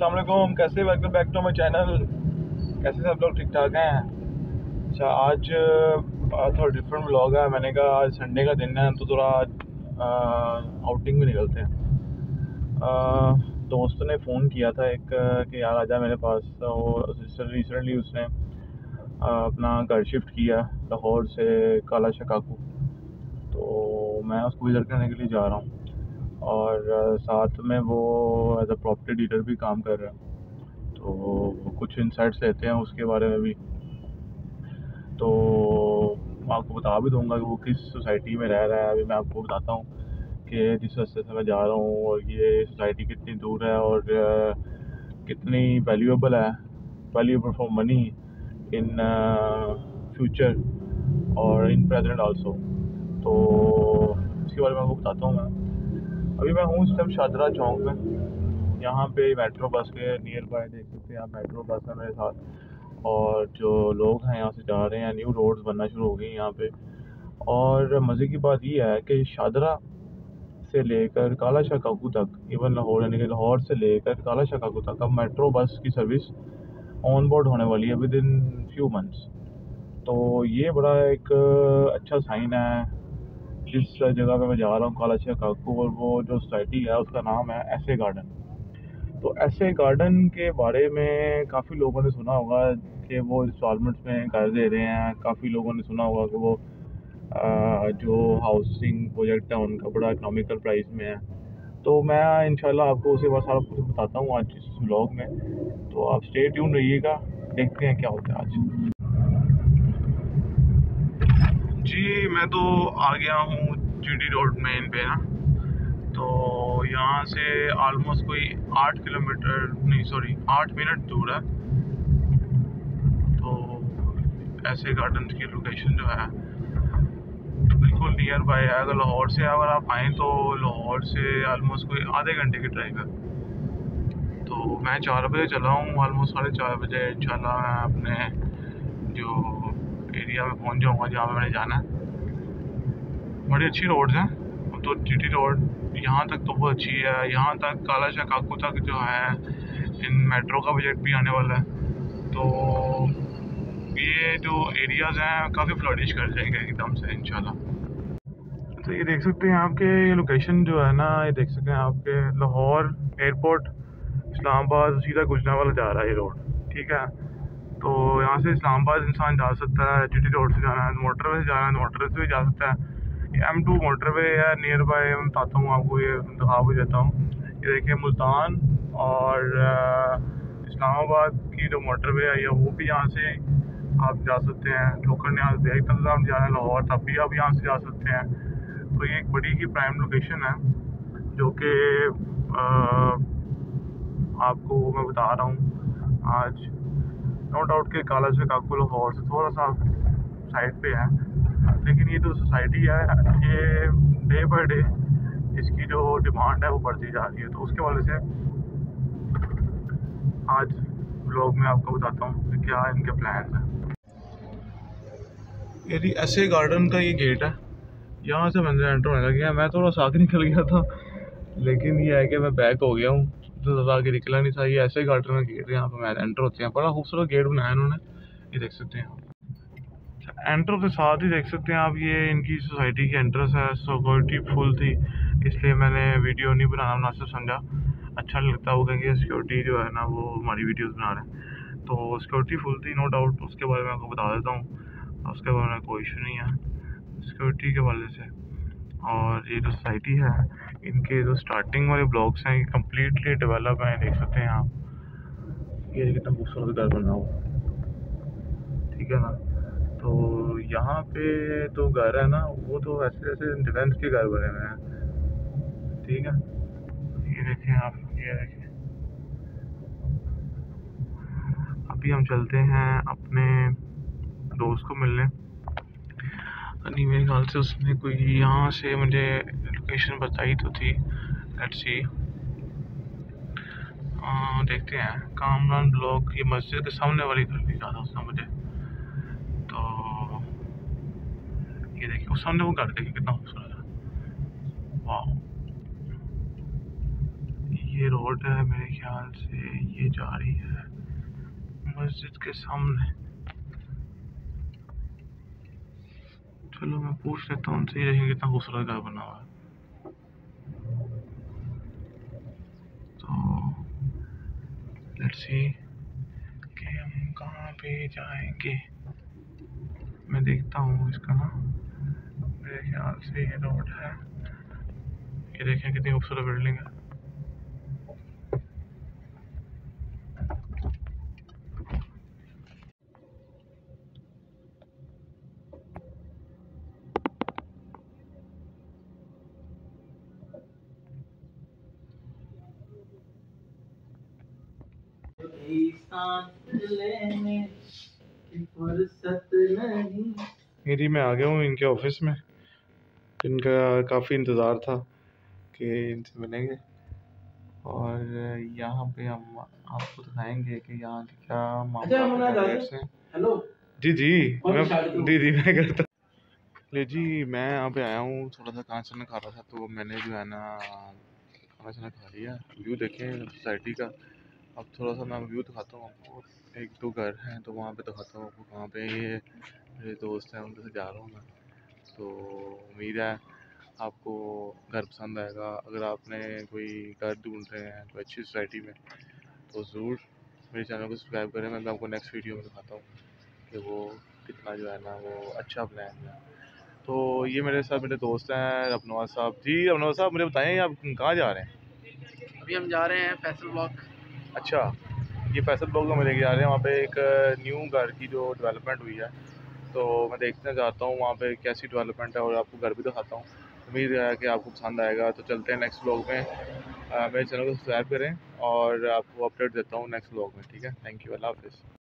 असलम कैसे welcome back to my channel कैसे सब लोग ठीक ठाक हैं? अच्छा आज थोड़ा डिफरेंट ब्लॉग है। मैंने कहा, आज संडे का दिन है तो थोड़ा आउटिंग में निकलते हैं। दोस्त ने फ़ोन किया था एक, कि यार, आ आजा मेरे पास। तो रिसेंटली उसने अपना घर शिफ्ट किया लाहौर से काला शकाकू तो मैं उसको विज़िट करने के लिए जा रहा हूँ। और साथ में वो एज अ प्रॉपर्टी डीलर भी काम कर रहे हैं। तो कुछ इंसाइट्स लेते हैं उसके बारे में भी। तो मैं आपको बता भी दूँगा कि वो किस सोसाइटी में रह रहा है। अभी मैं आपको बताता हूँ कि जिस रास्ते से मैं जा रहा हूँ और ये सोसाइटी कितनी दूर है और कितनी वैल्यूएबल है। Valuable for money in future और इन प्रेजेंट आल्सो तो इसके बारे में आपको बताता हूँ मैं। अभी मैं हूँ इस टाइम शादरा चौक में यहाँ पे मेट्रो बस के नियर बाय देख सकते हैं आप मेट्रो बस है मेरे साथ। और जो लोग हैं यहाँ से जा रहे हैं न्यू रोड्स बनना शुरू हो गई यहाँ पे। और मज़े की बात ये है कि शादरा से लेकर काला शाह काकू तक इवन लाहौर, यानी कि लाहौर से लेकर काला शाह काकू तक अब मेट्रो बस की सर्विस ऑन बोर्ड होने वाली है विद इन फ्यू मंथ्स तो ये बड़ा एक अच्छा साइन है जिस जगह पे मैं जा रहा हूँ कालाचिया काकू और वो जो सोसाइटी है उसका नाम है ऐसे गार्डन तो ऐसे गार्डन के बारे में काफ़ी लोगों ने सुना होगा कि वो इंस्टॉलमेंट्स में घर दे रहे हैं। काफ़ी लोगों ने सुना होगा कि वो आ, जो हाउसिंग प्रोजेक्ट है उनका बड़ा इकनॉमिकल प्राइस में है। तो मैं इंशाल्लाह आपको उसे बस सारा कुछ बताता हूँ आज इस ब्लॉग में। तो आप स्टे ट्यून रहिएगा देखते हैं क्या होता है आज। जी, मैं तो आ गया हूँ जीडी रोड मेन पे ना तो यहाँ से ऑलमोस्ट कोई आठ किलोमीटर, नहीं सॉरी आठ मिनट दूर है। तो ऐसे गार्डन की लोकेशन जो है, बिल्कुल नियर बाय है। अगर लाहौर से अगर आप आएँ तो लाहौर से ऑलमोस्ट कोई आधे घंटे की ड्राइव है। तो मैं चार बजे चला हूँ ऑलमोस्ट साढ़े चार बजे मैं अपने जो एरिया में पहुँच जाऊँगा जहाँ पे मैंने जाना है। बड़ी अच्छी रोड हैं। तो टी रोड यहाँ तक तो बहुत अच्छी है। यहाँ तक काला शाह काकू तक जो है, इन मेट्रो का बजट भी आने वाला है। तो ये जो एरियाज़ हैं, काफ़ी फ्लडिश कर जाएँगे एकदम से, इंशाल्लाह। तो ये देख सकते हैं आपके ये लोकेशन जो है ना, ये देख सकते हैं आपके लाहौर एयरपोर्ट इस्लामाबाद, सीधा गुजरावाला जा रहा है ये रोड ठीक है? तो यहाँ से इस्लामाबाद इंसान जा सकता है जी टी रोड से जाना है मोटर वे से जाना है मोटर से भी जा सकता है। एम टू मोटर वे है नियर बाय बताता हूँ आपको, ये दिखा भी देता हूँ। ये देखिए मुल्तान और इस्लामाबाद की जो मोटर वे आई है वो भी यहाँ से आप जा सकते हैं। ठोकर न्याज देख तक आप जा रहे हैं, लाहौर तब भी आप यहाँ से जा सकते हैं। तो ये एक बड़ी ही प्राइम लोकेशन है, जो कि आपको मैं बता रहा हूँ, आज नो डाउट के काला से काकुल लाहौर से थोड़ा सा साइड पे है। लेकिन ये जो तो सोसाइटी है, ये डे बाई डे इसकी जो डिमांड है, वो बढ़ती जा रही है। तो उसके वजह से आज ब्लॉग में आपको बताता हूँ कि क्या इनके प्लान है। यदि ऐसे गार्डन का ये गेट है, यहाँ से मंदिर एंटर होने लग गया मैं थोड़ा साथ निकल गया था, लेकिन ये है कि मैं बैक हो गया हूँ। तो आगे निकला नहीं था। ये ऐसे गार्डन में गेट यहाँ पर पे एंटर होते हैं। बड़ा खूबसूरत गेट बनाया इन्होंने। ये देख सकते हैं एंटर के साथ ही देख सकते हैं आप, ये इनकी सोसाइटी की एंट्रेंस है। सिक्योरिटी फुल थी, इसलिए मैंने वीडियो नहीं बनाना मुनासिब समझा। अच्छा लगता वो कहेंगे सिक्योरिटी जो है ना, वो हमारी वीडियोस बना रहे हैं। तो सिक्योरिटी फुल थी नो डाउट उसके बारे में आपको बता देता हूँ। उसके बारे में कोई इशू नहीं है। सिक्योरिटी के वाले से। और ये जो सोसाइटी है, इनके जो स्टार्टिंग वाले ब्लॉक्स हैं, ये कम्प्लीटली डेवलप हैं, देख सकते हैं आप। ये कितना खूबसूरत घर बना हुआ ठीक है ना? तो यहाँ पे तो घर है ना, वो तो ऐसे ऐसे डिफेंस के घर बने हुए हैं। ठीक है? ये देखें आप, ये देखें अभी हम चलते हैं अपने दोस्त को मिलने। नहीं, मेरे ख्याल से उसने कोई यहाँ से मुझे लोकेशन बताई तो थी. लेट्स सी देखते हैं. कामरान ब्लॉक ये मस्जिद के सामने वाली घर भी कहा था उसने मुझे. तो ये देखिए, उस सामने वो घर, देखिए कितना खूबसूरत है. वाह ये रोड है मेरे ख्याल से, ये जा रही है मस्जिद के सामने. चलो मैं पूछ लेता हूँ, उनसे ये कितना खूबसूरत घर बना हुआ है? तो लेट्स सी कि हम कहाँ पे जाएँगे। मैं देखता हूँ इसका ना। मेरे ख्याल से ये रोड है। ये देखें कितनी खूबसूरत बिल्डिंग है। मेरी मैं आ गया हूँ इनके ऑफ़िस में। इनका काफ़ी इंतज़ार था कि इनसे मिलेंगे। और यहाँ पे हम आपको दिखाएँगे कि यहाँ के क्या अच्छा, मामला हैं हेलो। जी जी मैं जी जी मैं करता ले जी मैं यहाँ पे आया हूँ थोड़ा सा खाना शाना खा रहा था तो मैंने जो है ना खाना शाना खा लिया। व्यू देखें सोसाइटी का। अब थोड़ा सा मैं व्यू दिखाता हूँ आपको। एक दो घर हैं तो वहाँ पे दिखाता हूँ आपको कहाँ पे ये मेरे दोस्त हैं, उनके साथ जा रहा हूँ मैं। तो उम्मीद है आपको घर पसंद आएगा। अगर आपने कोई घर ढूंढ रहे हैं, कोई अच्छी सोसाइटी में तो ज़रूर मेरे चैनल को सब्सक्राइब करें। मैं आपको नेक्स्ट वीडियो में दिखाता हूँ कि वो कितना जो है ना, वो अच्छा प्लान है। तो ये मेरे साथ मेरे दोस्त हैं अपनवाज साहब। जी अपनवाज साहब, मुझे बताएँ आप कहाँ जा रहे हैं? अभी हम जा रहे हैं फैसल ब्लॉक अच्छा ये फैसल ब्लॉक में लेके जा रहे हैं वहाँ पे एक न्यू घर की जो डेवलपमेंट हुई है तो मैं देखना चाहता हूँ वहाँ पे कैसी डेवलपमेंट है और आपको घर भी दिखाता हूँ। उम्मीद है कि आपको पसंद आएगा तो चलते हैं नेक्स्ट ब्लॉग में। मेरे चैनल को सब्सक्राइब करें और आपको अपडेट देता हूँ नेक्स्ट ब्लॉग में, ठीक है? थैंक यू अल्लाह हाफिज़